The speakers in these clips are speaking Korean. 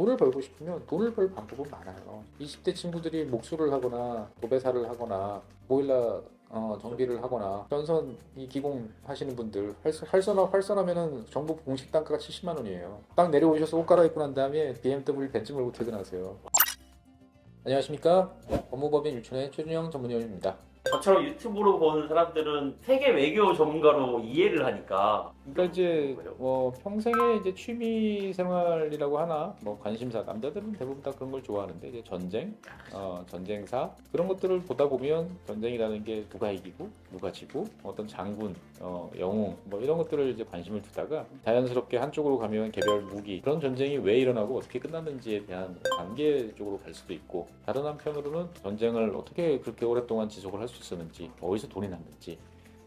돈을 벌고 싶으면 돈을 벌 방법은 많아요. 20대 친구들이 목수를 하거나 도배사를 하거나 보일러 어, 정비를 하거나 전선 이 기공 하시는 분들 활선, 활선하면은 정부 공식 단가가 70만 원이에요. 딱 내려오셔서 옷 갈아입고 난 다음에 BMW 벤츠 몰고 퇴근하세요. 안녕하십니까 법무법인 유천의 최준영 전문위원입니다. 저처럼 유튜브로 보는 사람들은 세계 외교 전문가로 이해를 하니까. 그러니까 이제 뭐 평생의 이제 취미 생활이라고 하나 뭐 관심사 남자들은 대부분 다 그런 걸 좋아하는데 이제 전쟁, 어 전쟁사 그런 것들을 보다 보면 전쟁이라는 게 누가 이기고 누가 지고 어떤 장군, 어 영웅 뭐 이런 것들을 이제 관심을 두다가 자연스럽게 한쪽으로 가면 개별 무기 그런 전쟁이 왜 일어나고 어떻게 끝났는지에 대한 관계 쪽으로 갈 수도 있고 다른 한편으로는 전쟁을 어떻게 그렇게 오랫동안 지속을 할수 있었는지 어디서 돈이 났는지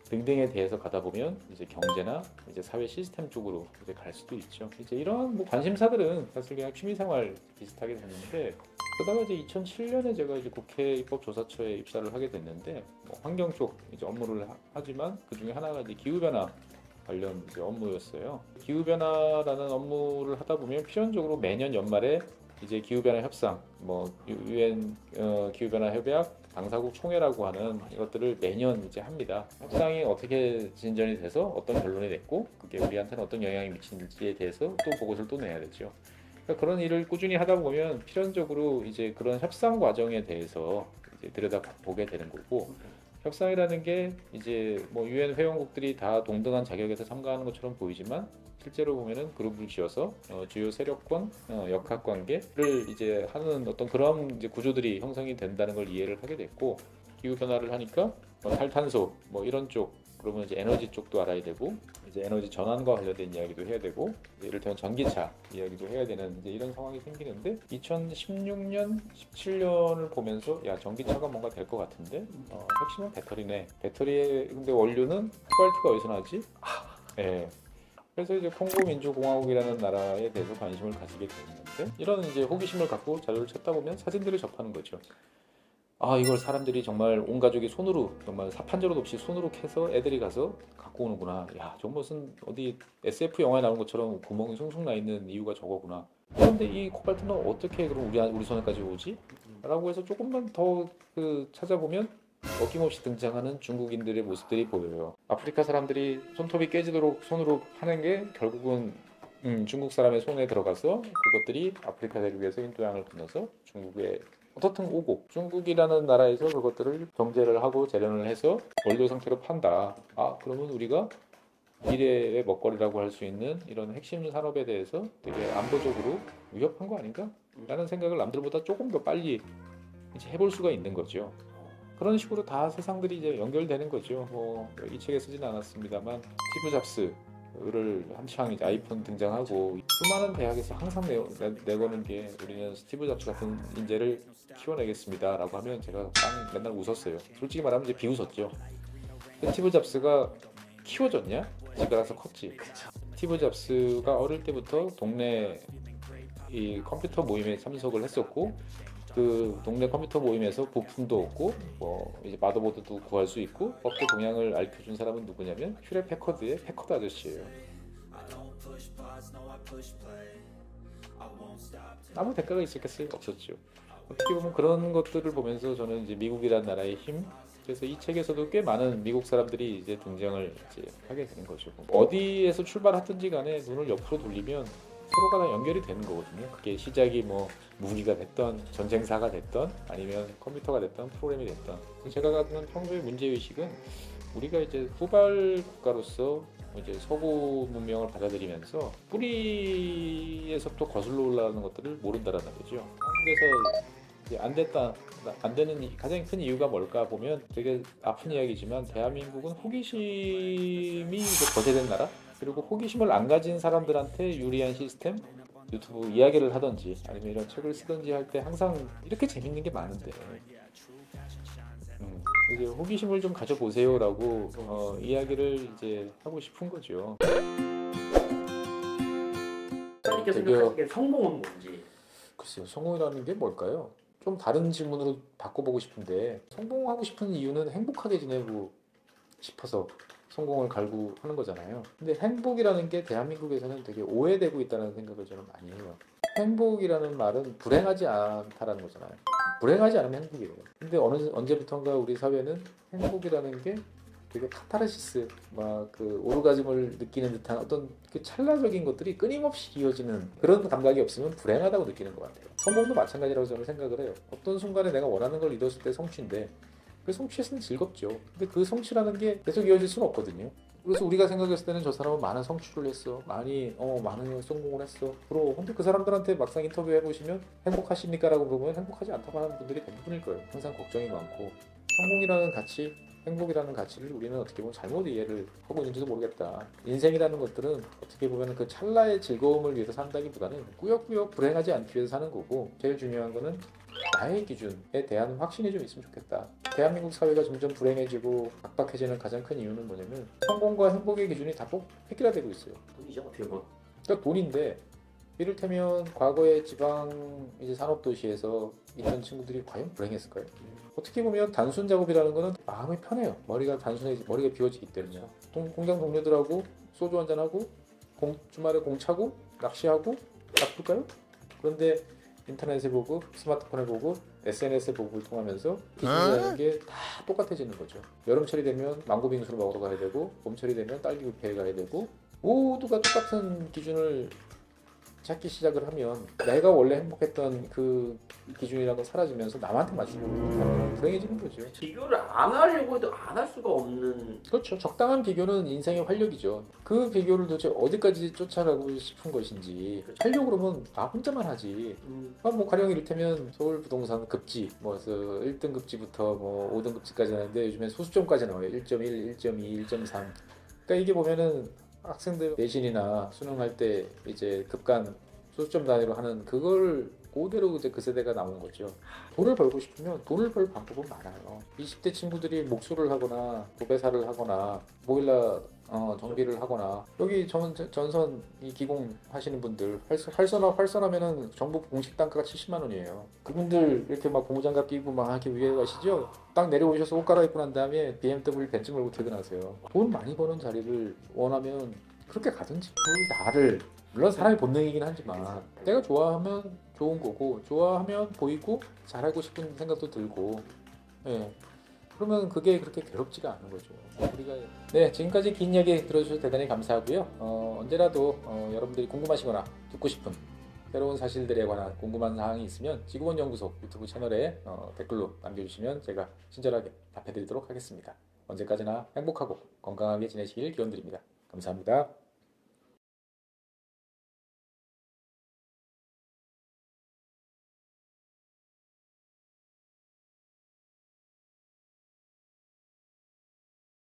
등등에 대해서 가다 보면 이제 경제나 이제 사회 시스템 쪽으로 이제 갈 수도 있죠. 이제 이런 뭐 관심사들은 사실 그냥 취미생활 비슷하게 됐는데 그러다가 이제 2007년에 제가 이제 국회 입법조사처에 입사를 하게 됐는데 뭐 환경 쪽 이제 업무를 하- 하지만 그 중에 하나가 이제 기후 변화 관련 이제 업무였어요. 기후 변화라는 업무를 하다 보면 필연적으로 매년 연말에 이제 기후 변화 협상, 뭐 유엔 어, 기후 변화 협약 당사국 총회라고 하는 이것들을 매년 이제 합니다. 협상이 어떻게 진전이 돼서 어떤 결론이 냈고 그게 우리한테는 어떤 영향이 미치는지에 대해서 또 보고서를 또 내야 되죠. 그러니까 그런 일을 꾸준히 하다 보면 필연적으로 이제 그런 협상 과정에 대해서 이제 들여다 보게 되는 거고 협상이라는 게 이제 뭐 유엔 회원국들이 다 동등한 자격에서 참가하는 것처럼 보이지만 실제로 보면은 그룹을 지어서 어, 주요 세력권 어, 역학 관계를 이제 하는 어떤 그런 이제 구조들이 형성이 된다는 걸 이해를 하게 됐고 기후 변화를 하니까 뭐 탈탄소 뭐 이런 쪽 그러면 이제 에너지 쪽도 알아야 되고 이제 에너지 전환과 관련된 이야기도 해야 되고 이를테면 전기차 이야기도 해야 되는 이제 이런 상황이 생기는데 2016년 17년을 보면서 야 전기차가 뭔가 될 것 같은데 어, 핵심은 배터리네 배터리의 근데 원료는 코발트가 어디서 나지? 예. 그래서 이제 콩고 민주공화국이라는 나라에 대해서 관심을 가지게 됐는데 이런 이제 호기심을 갖고 자료를 찾다 보면 사진들을 접하는 거죠. 아 이걸 사람들이 정말 온 가족이 손으로 정말 사판저롯 없이 손으로 캐서 애들이 가서 갖고 오는구나. 야 저건 무슨 어디 SF 영화에 나오는 것처럼 구멍이 숭숭 나 있는 이유가 저거구나. 그런데 이 코발트는 어떻게 그럼 우리 우리 손에까지 오지? 라고 해서 조금만 더 그 찾아보면 어김없이 등장하는 중국인들의 모습들이 보여요. 아프리카 사람들이 손톱이 깨지도록 손으로 하는 게 결국은 음, 중국 사람의 손에 들어가서 그것들이 아프리카 대륙에서 인도양을 건너서 중국에 어떻든 오고 중국이라는 나라에서 그것들을 정제를 하고 재련을 해서 원료 상태로 판다. 아 그러면 우리가 미래의 먹거리라고 할 수 있는 이런 핵심 산업에 대해서 되게 안보적으로 위협한 거 아닌가? 라는 생각을 남들보다 조금 더 빨리 이제 해볼 수가 있는 거죠. 그런 식으로 다 세상들이 이제 연결되는 거죠. 뭐 이 책에 쓰진 않았습니다만 스티브 잡스를 한창 이제 아이폰 등장하고 수많은 대학에서 항상 내, 내, 내 거는 게 우리는 스티브 잡스 같은 인재를 키워내겠습니다라고 하면 제가 빵 맨날 웃었어요. 솔직히 말하면 이제 비웃었죠. 스티브 잡스가 키워졌냐? 지가 알아서 컸지. 스티브 잡스가 어릴 때부터 동네 이 컴퓨터 모임에 참석을 했었고 그 동네 컴퓨터 모임에서 부품도 얻고 뭐 이제 마더보드도 구할 수 있고 업계 동향을 알려준 사람은 누구냐면 휴렛 패커드의 패커드 아저씨예요. 아무 대가가 있었겠어요? 없었죠. 어떻게 보면 그런 것들을 보면서 저는 이제 미국이라는 나라의 힘 그래서 이 책에서도 꽤 많은 미국 사람들이 이제 등장을 이제 하게 되는 거죠. 어디에서 출발하든지 간에 눈을 옆으로 돌리면 서로가 다 연결이 되는 거거든요. 그게 시작이 뭐 무기가 됐던 전쟁사가 됐던 아니면 컴퓨터가 됐던 프로그램이 됐던 제가 갖는 평소의 문제 의식은 우리가 이제 후발 국가로서 이제 서구 문명을 받아들이면서 뿌리에서부터 거슬러 올라가는 것들을 모른다라는 거죠. 한국에서 이제 안 됐다 안 되는 이- 가장 큰 이유가 뭘까 보면 되게 아픈 이야기지만 대한민국은 호기심이 거세된 나라 그리고 호기심을 안 가진 사람들한테 유리한 시스템 유튜브 이야기를 하든지 아니면 이런 책을 쓰든지 할 때 항상 이렇게 재밌는 게 많은데 음, 이제 호기심을 좀 가져보세요라고 어, 이야기를 이제 하고 싶은 거죠. 되게- 생각하시기에 성공은 뭔지 글쎄요, 성공이라는 게 뭘까요? 좀 다른 질문으로 바꿔보고 싶은데 성공하고 싶은 이유는 행복하게 지내고 싶어서 성공을 갈구하는 거잖아요. 근데 행복이라는 게 대한민국에서는 되게 오해되고 있다는 생각을 저는 많이 해요. 행복이라는 말은 불행하지 않다라는 거잖아요. 불행하지 않으면 행복이에요. 근데 어느 언제부턴가 우리 사회는 행복이라는 게 되게 카타르시스, 막 그 오르가즘을 느끼는 듯한 어떤 그 찰나적인 것들이 끊임없이 이어지는 그런 감각이 없으면 불행하다고 느끼는 것 같아요. 성공도 마찬가지라고 저는 생각을 해요. 어떤 순간에 내가 원하는 걸 이뤘을 때 성취인데 그 성취했으면 즐겁죠. 근데 그 성취라는 게 계속 이어질 수는 없거든요. 그래서 우리가 생각했을 때는 저 사람은 많은 성취를 했어. 많이 어 많은 성공을 했어. 그러 근데 그 사람들한테 막상 인터뷰 해보시면 행복하십니까 라고 물어보면 행복하지 않다고 하는 분들이 대부분일 거예요. 항상 걱정이 많고 성공이라는 가치, 행복이라는 가치를 우리는 어떻게 보면 잘못 이해를 하고 있는지도 모르겠다. 인생이라는 것들은 어떻게 보면 그 찰나의 즐거움을 위해서 산다기보다는 꾸역꾸역 불행하지 않기 위해서 사는 거고 제일 중요한 거는 나의 기준에 대한 확신이 좀 있으면 좋겠다. 대한민국 사회가 점점 불행해지고 각박해지는 가장 큰 이유는 뭐냐면 성공과 행복의 기준이 다꼭 획일화되고 있어요. 돈이죠 어떻게 보면. 그러니까 돈인데 이를테면 과거의 지방 이제 산업 도시에서 있던 친구들이 과연 불행했을까요? 어떻게 보면 단순 작업이라는 거는 마음이 편해요. 머리가 단순해 머리가 비워지기 때문이죠. 동- 공장 동료들하고 소주 한잔 하고 주말에 공 차고 낚시하고 나쁠까요? 그런데 인터넷에 보고 스마트폰에 보고 SNS에 보고를 통하면서 기준이라는 게 다 똑같아지는 거죠. 여름철이 되면 망고 빙수를 먹으러 가야 되고 봄철이 되면 딸기 뷔페에 가야 되고 모두가 똑같은 기준을 찾기 시작을 하면 내가 원래 행복했던 그 기준이라는 건 사라지면서 남한테 맞추려고 불행해지는 거죠. 비교를 안 하려고 해도 안 할 수가 없는 그렇죠. 적당한 비교는 인생의 활력이죠. 그 비교를 도대체 어디까지 쫓아가고 싶은 것인지 하려고 그러면 나 혼자만 하지. 음, 아, 뭐 가령 이를테면 서울 부동산 급지, 뭐 1등 급지부터 뭐 5등 급지까지 하는데 요즘엔 소수점까지 나와요. 1.1, 1.2, 1.3. 그러니까 이게 보면은 학생들 내신이나 수능할 때 이제 급간 소수점 단위로 하는 그걸 그대로 이제 그 세대가 나온 거죠. 돈을 벌고 싶으면 돈을 벌 방법은 많아요. 20대 친구들이 목수를 하거나 도배사를 하거나 보일러 어, 정비를 하거나 여기 전, 전선 이 기공 하시는 분들 활선, 활선화 활선하면은 정부 공식 단가가 70만 원이에요. 그분들 이렇게 막 고무장갑 끼고 막 이렇게 위에 가시죠. 딱 내려오셔서 옷 갈아입고 난 다음에 BMW 벤츠 몰고 퇴근하세요. 돈 많이 버는 자리를 원하면 그렇게 가든지 그 나를 물론 사람의 본능이긴 하지만 내가 좋아하면 좋은 거고 좋아하면 보이고 잘하고 싶은 생각도 들고. 예 그러면 그게 그렇게 괴롭지가 않은 거죠. 우리가 네 지금까지 긴 이야기 들어주셔서 대단히 감사하고요. 어, 언제라도 어, 여러분들이 궁금하시거나 듣고 싶은 새로운 사실들에 관한 궁금한 사항이 있으면 지구본 연구소 유튜브 채널에 어, 댓글로 남겨주시면 제가 친절하게 답해드리도록 하겠습니다. 언제까지나 행복하고 건강하게 지내시길 기원드립니다. 감사합니다.